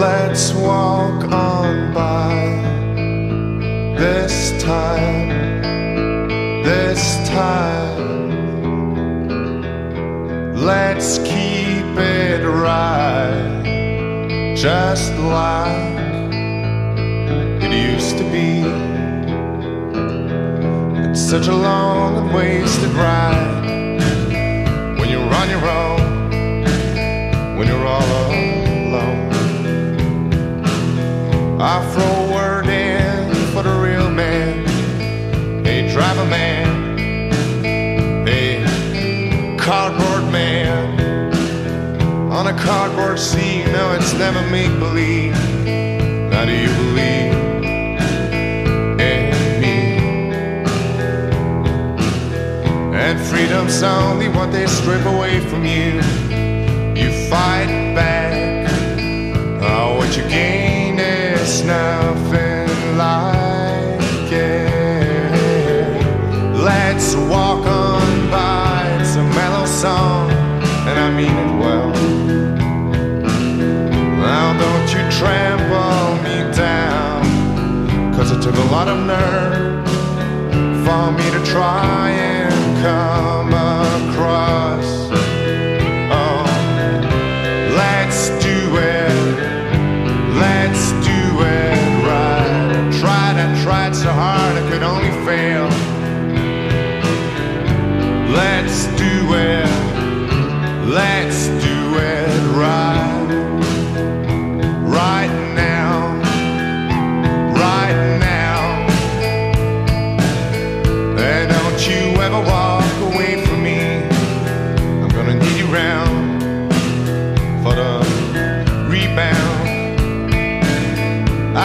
Let's walk on by this time, this time. Let's keep it right, just like it used to be. It's such a long and wasted ride Word in for the real man, a man, a cardboard man on a cardboard seat. No, it's never make believe. Now do you believe in me? And freedom's only what they strip away from you. You fight back. Oh, what you gain it took a lot of nerve for me to try and come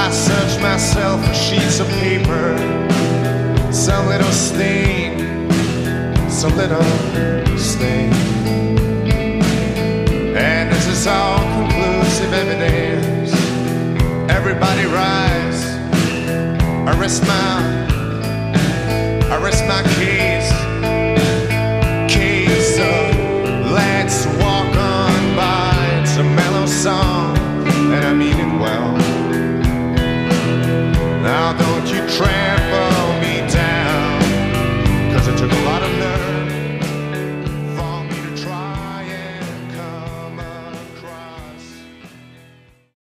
I search myself for sheets of paper, some little stain, some little stain. And this is all conclusive evidence. Everybody rise, arrest my, arrest my case.